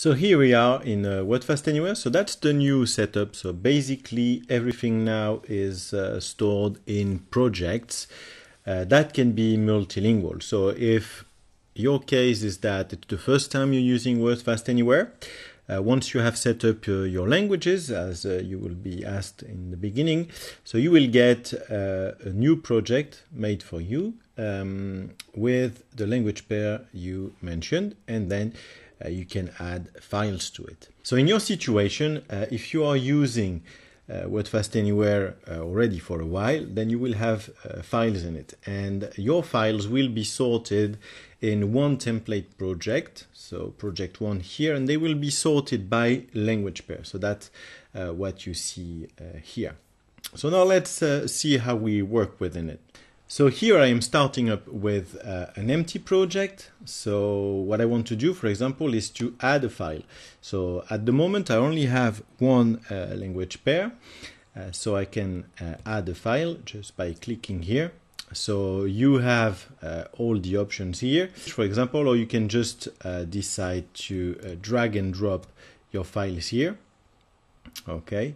So here we are in uh, WordFast Anywhere. So that's the new setup. So basically everything now is uh, stored in projects uh, that can be multilingual. So if your case is that it's the first time you're using WordFast Anywhere, uh, once you have set up uh, your languages, as uh, you will be asked in the beginning, so you will get uh, a new project made for you um, with the language pair you mentioned, and then uh, you can add files to it. So in your situation, uh, if you are using uh, WordFast Anywhere uh, already for a while, then you will have uh, files in it. And your files will be sorted in one template project, so project one here, and they will be sorted by language pair. So that's uh, what you see here. So now let's see how we work within it. So here I am starting up with uh, an empty project. So what I want to do, for example, is to add a file. So at the moment I only have one uh, language pair. Uh, so I can uh, add a file just by clicking here. So you have uh, all the options here, for example, or you can just uh, decide to drag and drop your files here. Okay.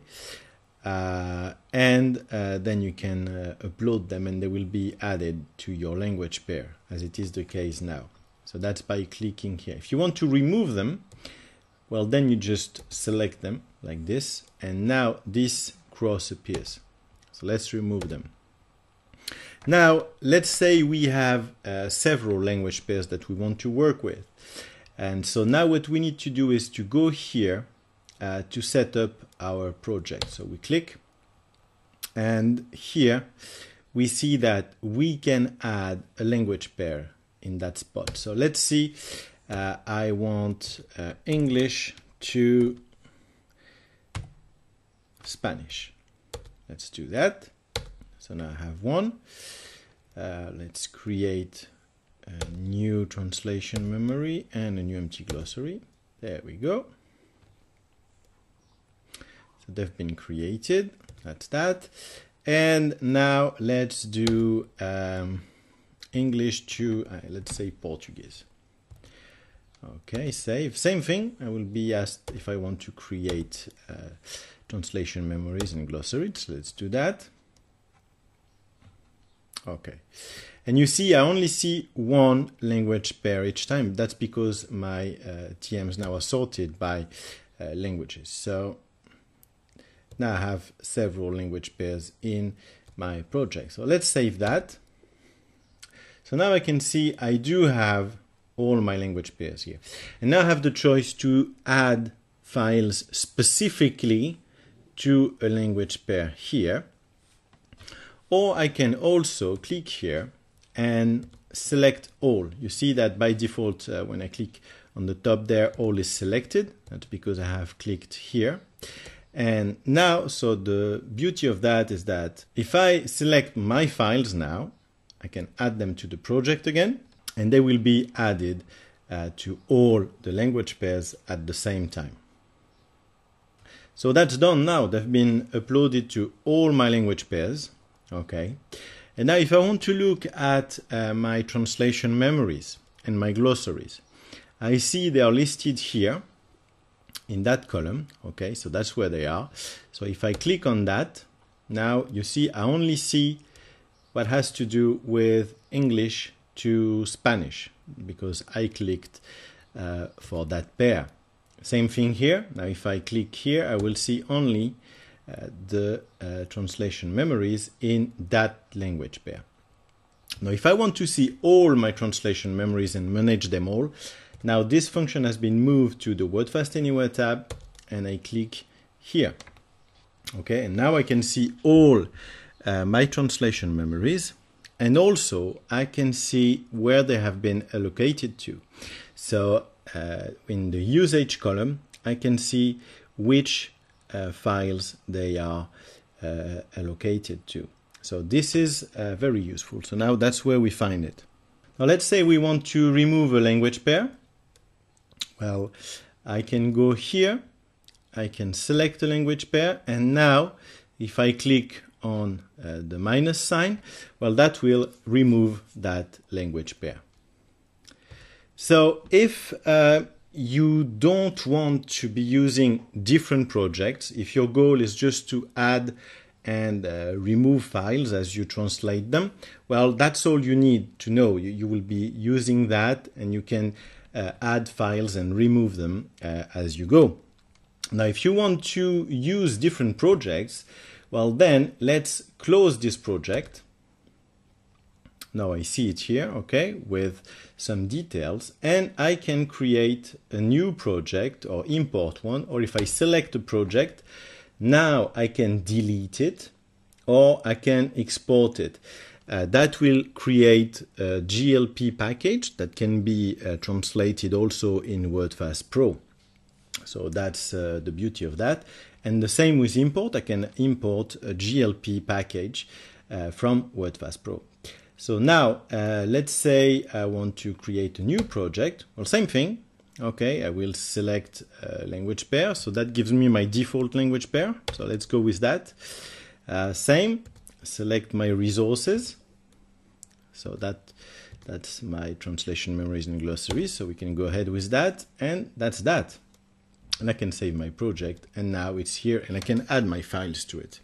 Uh, and uh, then you can uh, upload them and they will be added to your language pair as it is the case now. So that's by clicking here. If you want to remove them, well then you just select them like this and now this cross appears. So let's remove them. Now let's say we have uh, several language pairs that we want to work with. And so now what we need to do is to go here uh, to set up our project. So we click and here we see that we can add a language pair in that spot. So let's see, uh, I want uh, English to Spanish. Let's do that. So now I have one. Uh, let's create a new translation memory and a new empty glossary. There we go. So they've been created. That's that. And now let's do um, English to, uh, let's say, Portuguese. Okay, save. Same thing. I will be asked if I want to create uh, translation memories and glossaries. Let's do that. Okay. And you see, I only see one language pair each time. That's because my uh, TMs now are sorted by uh, languages. So now I have several language pairs in my project. So let's save that. So now I can see I do have all my language pairs here. And now I have the choice to add files specifically to a language pair here. Or I can also click here and select all. You see that by default, uh, when I click on the top there, all is selected. That's because I have clicked here. And now, so the beauty of that is that if I select my files now, I can add them to the project again, and they will be added uh, to all the language pairs at the same time. So that's done now. They've been uploaded to all my language pairs. Okay. And now if I want to look at uh, my translation memories and my glossaries, I see they are listed here in that column. Okay, so that's where they are. So if I click on that, now you see I only see what has to do with English to Spanish because I clicked uh, for that pair. Same thing here. Now if I click here, I will see only uh, the uh, translation memories in that language pair. Now if I want to see all my translation memories and manage them all, now this function has been moved to the WordFast Anywhere tab and I click here. Okay, and now I can see all uh, my translation memories and also I can see where they have been allocated to. So uh, in the usage column, I can see which uh, files they are uh, allocated to. So this is uh, very useful. So now that's where we find it. Now let's say we want to remove a language pair. Well, I can go here, I can select a language pair, and now if I click on uh, the minus sign, well, that will remove that language pair. So if uh, you don't want to be using different projects, if your goal is just to add and uh, remove files as you translate them, well, that's all you need to know. You, you will be using that and you can uh, add files and remove them uh, as you go. Now, if you want to use different projects, well, then let's close this project now I see it here, okay, with some details, and I can create a new project or import one, or if I select a project, now I can delete it or I can export it. Uh, that will create a GLP package that can be uh, translated also in WordFast Pro. So that's uh, the beauty of that. And the same with import, I can import a GLP package uh, from WordFast Pro. So now, uh, let's say I want to create a new project. Well, same thing. Okay, I will select uh, language pair. So that gives me my default language pair. So let's go with that. Same, select my resources. So that that's my translation memories and glossaries. So we can go ahead with that. And that's that. And I can save my project. And now it's here and I can add my files to it.